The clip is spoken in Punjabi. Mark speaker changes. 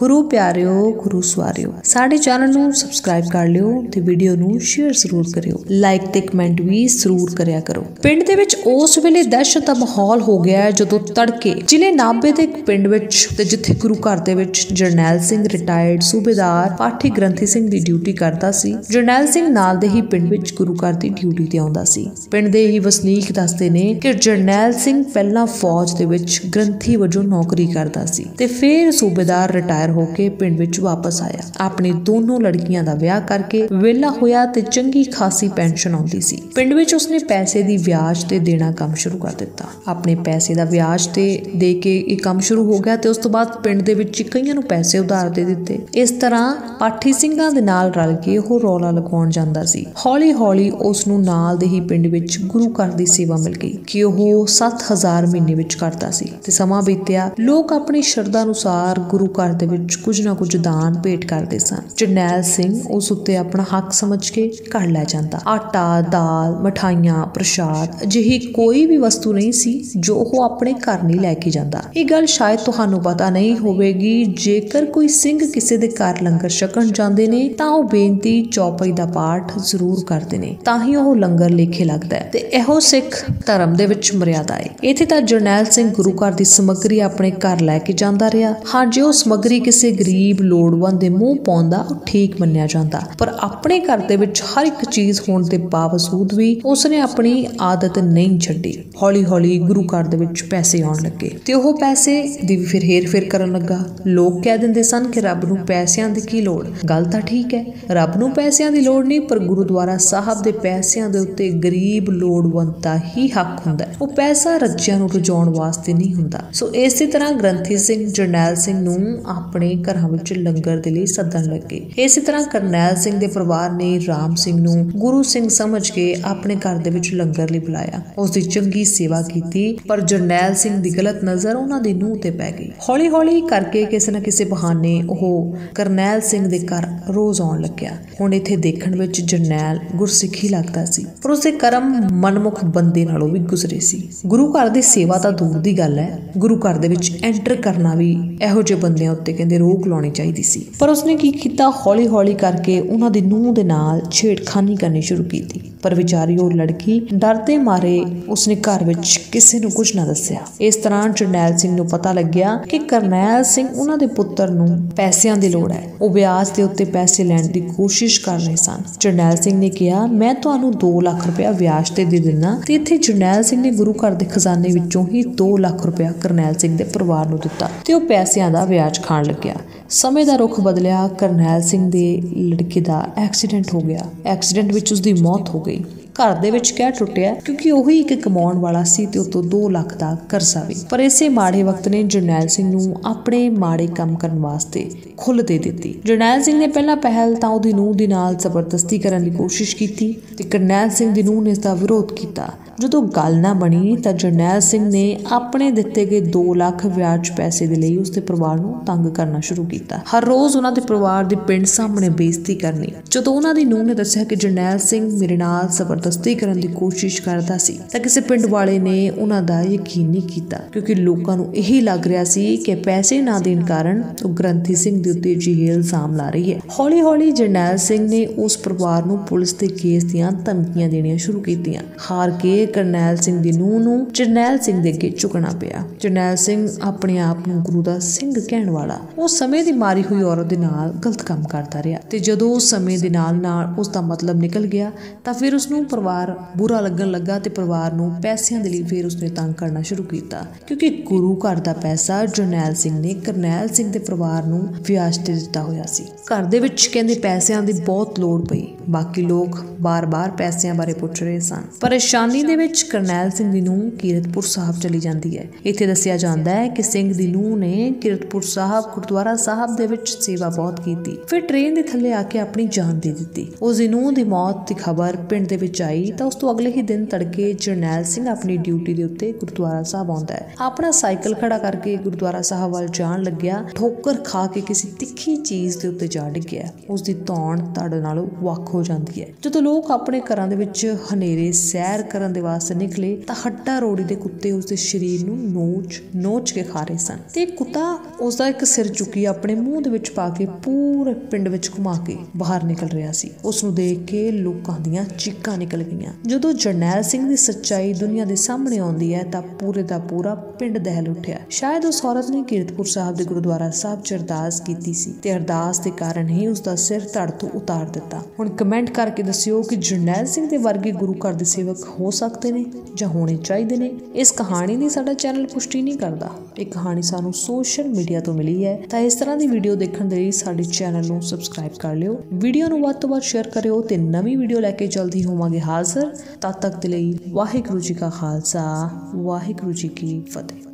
Speaker 1: ਗੁਰੂ ਪਿਆਰਿਓ, ਗੁਰੂ ਸਵਾਰਿਓ। ਸਾਡੇ ਚੈਨਲ ਨੂੰ ਸਬਸਕ੍ਰਾਈਬ ਕਰ ਲਿਓ ਤੇ ਵੀਡੀਓ ਨੂੰ ਸ਼ੇਅਰ ਜ਼ਰੂਰ ਕਰਿਓ। ਲਾਈਕ ਤੇ ਕਮੈਂਟ ਵੀ ਜ਼ਰੂਰ ਕਰਿਆ ਕਰੋ। ਪਿੰਡ ਦੇ ਵਿੱਚ ਉਸ ਵੇਲੇ ਦਹਿਸ਼ਤ ਦਾ ਮਾਹੌਲ ਹੋ ਗਿਆ ਜਦੋਂ ਤੜਕੇ ਜ਼ਿਲ੍ਹੇ ਨਾਭੇ ਦੇ ਇੱਕ ਪਿੰਡ ਵਿੱਚ ਤੇ ਜਿੱਥੇ ਗੁਰੂ ਘਰ ਦੇ ਵਿੱਚ ਜਰਨੈਲ ਸਿੰਘ ਰਿਟਾਇਰਡ ਸੂਬੇਦਾਰ ਪਾਠੀ ਗ੍ਰੰਥੀ ਸਿੰਘ ਦੀ ਡਿਊਟੀ ਕਰਦਾ ਸੀ, ਜਰਨੈਲ ਸਿੰਘ ਨਾਲ ਦੇ ਹੀ ਪਿੰਡ ਵਿੱਚ ਗੁਰੂ ਘਰ ਦੀ ਡਿਊਟੀ ਤੇ ਆਉਂਦਾ ਸੀ। ਪਿੰਡ ਦੇ ਹੀ ਵਸਨੀਕ ਦੱਸਦੇ ਨੇ ਕਿ ਜਰਨੈਲ ਸਿੰਘ ਪਹਿਲਾਂ ਫੌਜ ਦੇ ਵਿੱਚ ਗ੍ਰੰਥੀ ਵਜੋਂ ਨੌਕਰੀ ਕਰਦਾ ਸੀ ਤੇ ਫਿਰ ਸੂਬੇਦਾਰ ਰਿਟਾਇਰ ਹੋ ਕੇ ਪਿੰਡ ਵਿੱਚ ਵਾਪਸ ਆਇਆ। ਆਪਣੀ ਦੋਨੋਂ ਲੜਕੀਆਂ ਦਾ ਵਿਆਹ ਕਰਕੇ ਵਿਹਲਾ ਹੋਇਆ ਤੇ ਚੰਗੀ ਖਾਸੀ ਪੈਨਸ਼ਨ ਆਉਂਦੀ ਸੀ। ਪਿੰਡ ਵਿੱਚ ਉਸਨੇ ਪੈਸੇ ਦੀ ਵਿਆਜ ਤੇ ਦੇਣਾ ਕੰਮ ਸ਼ੁਰੂ ਕਰ ਦਿੱਤਾ। ਆਪਣੇ ਪੈਸੇ ਦਾ ਵਿਆਜ ਤੇ ਦੇ ਕੇ ਇਹ ਕੰਮ ਸ਼ੁਰੂ ਹੋ ਗਿਆ ਤੇ ਉਸ ਤੋਂ ਬਾਅਦ ਪਿੰਡ ਦੇ ਵਿੱਚ ਕਈਆਂ ਨੂੰ ਪੈਸੇ ਉਧਾਰ ਦੇ ਦਿੱਤੇ। ਇਸ ਤਰ੍ਹਾਂ ਪਾਠੀ ਸਿੰਘਾਂ ਦੇ ਨਾਲ ਰਲ ਕੇ ਉਹ ਰੌਲਾ ਲਗਾਉਣ ਜਾਂਦਾ ਸੀ। ਹੌਲੀ-ਹੌਲੀ ਉਸ ਨੂੰ ਨਾਲ ਦੇ ਹੀ ਪਿੰਡ ਵਿੱਚ ਗੁਰੂ ਘਰ ਦੀ ਸੇਵਾ ਮਿਲ ਗਈ ਕਿ ਉਹ 7000 ਮਹੀਨੇ ਵਿੱਚ ਕਰਦਾ ਸੀ। ਤੇ ਸਮਾਂ ਬੀਤਿਆ। ਲੋਕ ਆਪਣੀ ਸ਼ਰਧਾ ਅਨੁਸਾਰ ਗੁਰੂ ਘਰ ਦੇ ਵਿੱਚ ਕੁਝ ਨਾ ਕੁਝ ਦਾਨ ਭੇਟ ਕਰਦੇ ਸਨ। ਜਰਨੈਲ ਸਿੰਘ ਉਸ ਉੱਤੇ ਆਪਣਾ ਹੱਕ ਸਮਝ ਕੇ ਘਰ ਲੈ ਜਾਂਦਾ। ਆਟਾ, ਦਾਲ, ਮਠਾਈਆਂ, ਪ੍ਰਸ਼ਾਦ, ਅਜਿਹੀ ਕੋਈ ਵੀ ਵਸਤੂ ਨਹੀਂ ਸੀ ਜੋ ਉਹ ਆਪਣੇ ਘਰ ਨਹੀਂ ਲੈ ਕੇ ਜਾਂਦਾ। ਇਹ ਗੱਲ ਸ਼ਾਇਦ ਤੁਹਾਨੂੰ ਪਤਾ ਨਹੀਂ ਹੋਵੇਗੀ। ਜੇਕਰ ਕੋਈ ਸਿੰਘ ਕਿਸੇ ਦੇ ਘਰ ਲੰਗਰ ਛਕਣ ਜਾਂਦੇ ਨੇ, ਤਾਂ ਉਹ ਬੇਨਤੀ ਚੌਪਈ ਦਾ ਪਾਠ ਜ਼ਰੂਰ ਕਰਦੇ ਨੇ। ਤਾਂ ਹੀ ਉਹ ਲੰਗਰ ਲੇਖੇ ਲੱਗਦਾ ਹੈ। ਤੇ ਇਹੋ ਸਿੱਖ ਧਰਮ ਦੇ ਵਿੱਚ ਮਰਿਆਦਾ ਹੈ ਇੱਥੇ ਤਾਂ ਜਰਨੈਲ ਸਿੰਘ ਗੁਰੂ ਘਰ ਦੀ ਸਮੱਗਰੀ ਆਪਣੇ ਘਰ ਲੈ ਕੇ ਜਾਂਦਾ ਰਿਹਾ। ਹਾਂ, ਜੇ ਉਹ ਸਮੱਗਰੀ ਕਿਸੇ ਗਰੀਬ, ਲੋੜਵੰਦ ਦੇ ਮੂੰਹ ਪਾਉਂਦਾ ਉਹ ਠੀਕ ਮੰਨਿਆ ਜਾਂਦਾ। ਪਰ ਆਪਣੇ ਘਰ ਦੇ ਵਿੱਚ ਹਰ ਇੱਕ ਚੀਜ਼ ਹੋਣ ਦੇ ਬਾਵਜੂਦ ਵੀ ਉਸਨੇ ਆਪਣੀ ਆਦਤ ਨਹੀਂ ਛੱਡੀ। ਹੌਲੀ-ਹੌਲੀ ਗੁਰੂ ਘਰ ਦੇ ਵਿੱਚ ਪੈਸੇ ਆਉਣ ਲੱਗੇ ਤੇ ਉਹ ਪੈਸੇ ਦੀ ਫਿਰ ਹੇਰ-ਫੇਰ ਕਰਨ ਲੱਗਾ। ਲੋਕ ਕਹਿ ਦਿੰਦੇ ਸਨ ਕਿ ਰੱਬ ਨੂੰ ਪੈਸਿਆਂ ਦੀ ਕੀ ਲੋੜ? ਗੱਲ ਤਾਂ ਠੀਕ ਹੈ, ਰੱਬ ਨੂੰ ਪੈਸਿਆਂ ਦੀ ਲੋੜ ਨਹੀਂ, ਪਰ ਗੁਰਦੁਆਰਾ ਸਾਹਿਬ ਦੇ ਪੈਸਿਆਂ ਦੇ ਉੱਤੇ ਗਰੀਬ, ਲੋੜਵੰਦ ਦਾ ਹੀ ਹੱਕ ਹੁੰਦਾ ਹੈ। ਉਹ ਪੈਸਾ ਰੱਜਿਆਂ ਨੂੰ ਰਜਾਉਣ ਵਾਸਤੇ ਨਹੀਂ ਹੁੰਦਾ। ਸੋ ਇਸੇ ਤਰ੍ਹਾਂ ਗ੍ਰੰਥੀ ਸਿੰਘ, ਜਰਨੈਲ ਸਿੰਘ ਨੂੰ ਆਪ ਆਪਣੇ ਘਰਾਂ ਵਿੱਚ ਲੰਗਰ ਦੇ ਲਈ ਸੱਦਣ ਲੱਗੇ। ਇਸੇ ਤਰ੍ਹਾਂ ਕਰਨੈਲ ਸਿੰਘ ਦੇ ਪਰਿਵਾਰ ਨੇ ਰਾਮ ਸਿੰਘ ਨੂੰ ਗੁਰੂ ਸਿੰਘ ਸਮਝ ਕੇ ਆਪਣੇ ਘਰ ਦੇ ਵਿੱਚ ਲੰਗਰ ਲਈ ਬੁਲਾਇਆ। ਉਸ ਦੀ ਚੰਗੀ ਸੇਵਾ ਕੀਤੀ, ਪਰ ਜਰਨੈਲ ਸਿੰਘ ਦੀ ਗਲਤ ਨਜ਼ਰ ਉਹਨਾਂ ਦੀ ਨੂੰਹ ਤੇ ਪੈ ਗਈ। ਹੌਲੀ-ਹੌਲੀ ਕਰਕੇ ਕਿਸੇ ਨਾ ਕਿਸੇ ਬਹਾਨੇ ਉਹ ਕਰਨੈਲ ਸਿੰਘ ਦੇ ਘਰ ਰੋਜ਼ ਆਉਣ ਲੱਗਿਆ। ਹੁਣ ਇੱਥੇ ਦੇਖਣ ਵਿੱਚ ਜਰਨੈਲ ਗੁਰਸਿੱਖੀ ਲੱਗਦਾ ਸੀ, ਪਰ ਉਸਦੇ ਕਰਮ ਮਨਮੁਖ ਬੰਦੇ ਨਾਲੋਂ ਵੀ ਗੁਜ਼ਰੇ ਸੀ। ਗੁਰੂ ਘਰ ਦੀ ਸੇਵਾ ਤਾਂ ਦੂਰ ਦੀ ਗੱਲ ਹੈ। ਗੁਰੂ ਘਰ ਦੇ ਵਿੱਚ ਐਂਟਰ ਕਰਨਾ ਵੀ ਇਹੋ ਜਿਹੇ ਬੰਦਿਆਂ ਉੱਤੇ ਕਹਿੰਦੇ ਰੋਕ ਲਾਉਣੀ ਚਾਹੀਦੀ ਸੀ। ਪਰ ਉਸਨੇ ਕੀ ਕੀਤਾ? ਹੌਲੀ-ਹੌਲੀ ਕਰਕੇ ਉਹਨਾਂ ਦੀ ਨੂੰਹ ਦੇ ਨਾਲ ਛੇੜਖਾਨੀ ਕਰਨੀ ਸ਼ੁਰੂ ਕੀਤੀ। ਪਰ ਵਿਚਾਰੀ ਉਹ ਲੜਕੀ ਡਰਦੇ ਮਾਰੇ ਉਸਨੇ ਘਰ ਵਿੱਚ ਕਿਸੇ ਨੂੰ ਕੁਝ ਨਾ ਦੱਸਿਆ। ਇਸ ਤਰ੍ਹਾਂ ਜਰਨੈਲ ਸਿੰਘ ਨੂੰ ਪਤਾ ਲੱਗਿਆ ਕਿ ਕਰਨੈਲ ਸਿੰਘ ਉਹਨਾਂ ਦੇ ਪੁੱਤਰ ਨੂੰ ਪੈਸਿਆਂ ਦੀ ਲੋੜ ਹੈ। ਉਹ ਵਿਆਜ ਦੇ ਉੱਤੇ ਪੈਸੇ ਲੈਣ ਦੀ ਕੋਸ਼ਿਸ਼ ਕਰ ਰਹੇ ਸਨ। ਜਰਨੈਲ ਸਿੰਘ ਨੇ ਕਿਹਾ, ਮੈਂ ਤੁਹਾਨੂੰ 2 ਲੱਖ ਰੁਪਇਆ ਵਿਆਜ ਤੇ ਦੇ ਦਿੰਦਾ ਤੇ ਇੱਥੇ ਜਰਨੈਲ ਸਿੰਘ ਨੇ ਗੁਰੂ ਘਰ ਦੇ ਖਜ਼ਾਨੇ ਵਿੱਚੋਂ ਹੀ 2 ਲੱਖ ਰੁਪਇਆ ਕਰਨੈਲ ਸਿੰਘ ਦੇ ਪਰਿਵਾਰ ਨੂੰ ਦਿੱਤਾ ਤੇ ਉਹ ਪੈਸਿਆਂ ਦਾ ਵਿਆਜ ਖਾਣ ਲੱਗਿਆ। ਸਮੇਂ ਦਾ ਰੁਖ ਬਦਲਿਆ, ਕਰਨੈਲ ਸਿੰਘ ਦੇ ਲੜਕੇ ਦਾ ਐਕਸੀਡੈਂਟ ਹੋ ਗਿਆ। ਐਕਸੀਡੈਂਟ ਵਿੱਚ ਉਸ ਦੀ ਮੌਤ ਹੋ ਗਈ। ਘਰ ਦੇ ਵਿੱਚ ਕਹਿ ਟੁੱਟਿਆ? ਕਿਉਂਕਿ ਉਹੀ ਇੱਕ ਕਮਾਉਣ ਵਾਲਾ ਸੀ ਤੇ ਉਤੋਂ 2 ਲੱਖ ਦਾ ਕਰਜ਼ਾ ਵੀ। ਪਰ ਇਸੇ ਮਾੜੇ ਵਕਤ ਨੇ ਜਰਨੈਲ ਸਿੰਘ ਨੂੰ ਆਪਣੇ ਮਾੜੇ ਕੰਮ ਕਰਨ ਵਾਸਤੇ ਖੁੱਲ੍ਹ ਦੇ ਦਿੱਤੀ। ਜਰਨੈਲ ਸਿੰਘ ਨੇ ਪਹਿਲਾਂ ਪਹਿਲ ਤਾਂ ਉਹਦੀ ਨੂੰਹ ਦੇ ਨਾਲ ਜ਼ਬਰਦਸਤੀ ਕਰਨ ਦੀ ਕੋਸ਼ਿਸ਼ ਕੀਤੀ ਤੇ ਕਰਨੈਲ ਸਿੰਘ ਦੀ ਨੂੰਹ ਨੇ ਇਸ ਦਾ ਵਿਰੋਧ ਕੀਤਾ। ਜਦੋਂ ਗੱਲ ਨਾ ਬਣੀ ਤਾਂ ਜਰਨੈਲ ਸਿੰਘ ਨੇ ਆਪਣੇ ਦਿੱਤੇ ਗਏ 2 ਲੱਖ ਵਿਆਜ ਪੈਸੇ ਦੇ ਲਈ ਉਸਦੇ ਪਰਿਵਾਰ ਨੂੰ ਤੰਗ ਕਰਨਾ ਸ਼ੁਰੂ ਕੀਤਾ। ਹਰ ਰੋਜ਼ ਉਹਨਾਂ ਦੇ ਪਰਿਵਾਰ ਦੇ ਪਿੰਡ ਸਾਹਮਣੇ ਬੇਇੱਜ਼ਤੀ ਕਰਨੀ। ਜਦੋਂ ਉਹਨਾਂ ਦੀ ਨੂੰਹ ਨੇ ਦੱਸਿਆ ਕਿ ਜਰਨੈਲ ਸਿੰਘ ਮੇਰੇ ਨਾਲ ਜ਼ਬਰਦਸਤੀ ਕਰਨ ਦੀ ਕੋਸ਼ਿਸ਼ ਕਰਦਾ ਸੀ ਤਾਂ ਕਿਸੇ ਪਿੰਡ ਵਾਲੇ ਨੇ ਉਹਨਾਂ ਦਾ ਯਕੀਨ ਨਹੀਂ ਕੀਤਾ, ਕਿਉਂਕਿ ਲੋਕਾਂ ਨੂੰ ਇਹੀ ਲੱਗ ਰਿਹਾ ਸੀ ਕਿ ਪੈਸੇ ਨਾ ਦੇਣ ਕਾਰਨ ਉਹ ਗ੍ਰੰਥੀ ਸਿੰਘ ਦੀ ਉੱਤੇ ਜਿਹੇ ਇਲਜ਼ਾਮ ਲਾ ਰਹੀ ਹੈ। ਹੌਲੀ-ਹੌਲੀ ਜਰਨੈਲ ਸਿੰਘ ਨੇ ਉਸ ਪਰਿਵਾਰ ਨੂੰ ਪੁਲਿਸ ਦੇ ਕੇਸ ਦੀਆਂ ਧਮਕੀਆਂ ਦੇਣੀਆਂ ਸ਼ੁਰੂ ਕੀਤੀਆਂ। ਹਾਰ ਕੇ ਕਰਨੈਲ ਸਿੰਘ ਦੀ ਨੂੰਹ ਨੂੰ ਜਰਨੈਲ ਸਿੰਘ ਦੇ ਅੱਗੇ ਝੁਕਣਾ ਪਿਆ। ਜਰਨੈਲ ਸਿੰਘ ਆਪਣੇ ਆਪ ਨੂੰ ਗੁਰੂ ਦਾ ਸਿੰਘ ਕਹਿਣ ਵਾਲਾ। ਉਹ ਸਮੇਂ ਦੀ ਮਾਰੀ ਹੋਈ ਔਰਤ ਦੇ ਨਾਲ ਗਲਤ ਕੰਮ ਕਰਦਾ ਰਿਹਾ ਤੇ ਜਦੋਂ ਉਸ ਸਮੇਂ ਦੇ ਨਾਲ ਨਾਲ ਉਸ ਦਾ ਮਤਲਬ ਨਿਕਲ ਗਿਆ, ਤਾਂ ਫਿਰ ਉਸ ਨੂੰ ਪਰਿਵਾਰ ਬੁਰਾ ਲੱਗਣ ਲੱਗਾ ਤੇ ਪਰਿਵਾਰ ਨੂੰ ਪੈਸਿਆਂ ਦੇ ਲਈ ਫਿਰ ਉਸਨੇ ਤੰਗ ਕਰਨਾ ਸ਼ੁਰੂ ਕੀਤਾ। ਕਿਉਂਕਿ ਗੁਰੂ ਘਰ ਦਾ ਪੈਸਾ ਜਰਨੈਲ ਸਿੰਘ ਨੇ ਕਰਨੈਲ ਸਿੰਘ ਦੇ ਪਰਿਵਾਰ ਨੂੰ ਵਿਆਜ ਤੇ ਦਿੱਤਾ ਹੋਇਆ ਸੀ। ਘਰ ਦੇ ਵਿੱਚ ਕਹਿੰਦੇ ਪੈਸਿਆਂ ਦੀ ਬਹੁਤ ਲੋੜ ਪਈ। ਬਾਕੀ ਲੋਕ ਬਾਰ-ਬਾਰ ਪੈਸਿਆਂ ਬਾਰੇ ਪੁੱਛ ਰਹੇ ਸਨ। ਪਰੇਸ਼ਾਨੀ ਦੇ ਵਿੱਚ ਕਰਨੈਲ ਸਿੰਘ ਦੀ ਨੂੰਹ ਕੀਰਤਪੁਰ ਸਾਹਿਬ ਚਲੀ ਜਾਂਦੀ ਹੈ। ਇੱਥੇ ਦੱਸਿਆ ਜਾਂਦਾ ਹੈ ਕਿ ਸਿੰਘ ਦੀ ਨੂੰਹ ਨੇ ਕੀਰਤਪੁਰ ਸਾਹਿਬ, ਗੁਰਦੁਆਰਾ ਸਾਹਿਬ ਦੇ ਵਿੱਚ ਸੇਵਾ ਬਹੁਤ ਕੀਤੀ। ਫਿਰ ਟ੍ਰੇਨ ਦੇ ਥੱਲੇ ਆ ਕੇ ਆਪਣੀ ਜਾਨ ਦੇ ਦਿੱਤੀ। ਉਸ ਦੀ ਨੂੰਹ ਦੀ ਮੌਤ ਦੀ ਖਬਰ ਪਿੰਡ ਦੇ ਵਿੱਚ ਆਈ ਤਾਂ ਉਸ ਤੋਂ ਅਗਲੇ ਹੀ ਦਿਨ ਤੜਕੇ ਜਰਨੈਲ ਸਿੰਘ ਆਪਣੀ ਡਿਊਟੀ ਦੇ ਉੱਤੇ ਗੁਰਦੁਆਰਾ ਸਾਹਿਬ ਆਉਂਦਾ ਹੈ। ਆਪਣਾ ਸਾਈਕਲ ਖੜਾ ਕਰਕੇ ਗੁਰਦੁਆਰਾ ਸਾਹਿਬ ਵੱਲ ਜਾਣ ਲੱਗਿਆ। ਠੋਕਰ ਖਾ ਕੇ ਕਿਸੇ ਤਿੱਖੀ ਚੀਜ਼ ਦੇ ਉੱਤੇ ਜਾ ਡਿੱਗਿਆ ਉਸ ਦੀ ਧੌਣ ਤੁਹਾਡੇ ਨਾਲੋਂ ਵੱਖ ਹੋ ਜਾਂਦੀ ਹੈ। ਜਦੋਂ ਲੋਕ ਆਪਣੇ ਘਰਾਂ ਦੇ ਵਿੱਚ ਹਨੇਰੇ, ਸੈਰ ਕਰਨ ਦੇ ਵਾਸਤੇ ਨਿਕਲੇ, ਤਾਂ ਹੱਟਾ ਰੋੜੀ ਦੇ ਕੁੱਤੇ ਉਸ ਦੇ ਸਰੀਰ ਨੂੰ ਨੋਚ ਨੋਚ ਕੇ ਖਾ ਰਹੇ ਸਨ। ਤੇ ਕੁੱਤਾ ਉਸ ਦਾ ਇੱਕ ਸਿਰ ਚੁੱਕੀ ਆਪਣੇ ਮੂੰਹ ਦੇ ਵਿੱਚ ਪਾ ਕੇ ਪੂਰੇ ਪਿੰਡ ਵਿੱਚ ਘੁਮਾ ਕੇ ਬਾਹਰ ਨਿਕਲ ਰਿਹਾ ਸੀ। ਉਸ ਨੂੰ ਦੇਖ ਕੇ ਲੋਕਾਂ ਦੀਆਂ ਚੀਕਾਂ ਨਿਕਲ ਗਈਆਂ। ਜਦੋਂ ਜਰਨੈਲ ਸਿੰਘ ਦੀ ਸੱਚਾਈ ਦੁਨੀਆ ਦੇ ਸਾਹਮਣੇ ਆਉਂਦੀ ਹੈ, ਤਾਂ ਪੂਰੇ ਦਾ ਪੂਰਾ ਪਿੰਡ ਦਹਿਲ ਉੱਠਿਆ। ਸ਼ਾਇਦ ਉਸ ਔਰਤ ਨੇ ਕੀਰਤਪੁਰ ਸਾਹਿਬ ਦੇ ਗੁਰਦੁਆਰਾ ਸਾਹਿਬ ਚ ਅਰਦਾਸ ਕੀਤੀ ਸੀ ਤੇ ਅਰਦਾਸ ਦੇ ਕਾਰਨ ਹੀ ਉਸ ਦਾ ਸਿਰ ਧੜ ਤੋਂ ਉਤਾਰ ਦਿੱਤਾ। ਹੁਣ ਕਮੈਂਟ ਕਰਕੇ ਦੱਸਿਓ ਕਿ ਜਰਨੈਲ ਸਿੰਘ ਦੇ ਵਰਗੇ ਗੁਰੂ ਘਰ ਦੇ ਸੇਵਕ ਹੋ ਸਕਦੇ ਨੇ ਜਾਂ ਹੋਣੇ ਚਾਹੀਦੇ ਨੇ? ਇਸ ਕਹਾਣੀ ਦੀ ਸਾਡਾ ਚੈਨਲ ਪੁਸ਼ਟੀ ਨਹੀਂ ਕਰਦਾ। ਇਹ ਕਹਾਣੀ ਸਾਨੂੰ ਸੋਸ਼ਲ ਮੀਡੀਆ ਤੋਂ ਮਿਲੀ ਹੈ, ਤਾਂ ਇਸ ਤਰ੍ਹਾਂ ਦੀ ਵੀਡੀਓ ਦੇਖਣ ਦੇ ਲਈ ਸਾਡੇ ਚੈਨਲ ਨੂੰ ਸਬਸਕ੍ਰਾਈਬ ਕਰ ਲਿਓ। ਵੀਡੀਓ ਨੂੰ ਵੱਧ ਤੋਂ ਵੱਧ ਸ਼ੇਅਰ ਕਰਿਓ ਤੇ ਨਵੀਂ ਵੀਡੀਓ ਲੈ ਕੇ ਜਲਦੀ ਹੋਵਾਂਗੇ ਹਾਜ਼ਰ। ਤਦ ਤੱਕ ਦੇ ਲਈ ਵਾਹਿਗੁਰੂ ਜੀ ਕਾ ਖਾਲਸਾ, ਵਾਹਿਗੁਰੂ ਜੀ ਕੀ ਫਤਿਹ।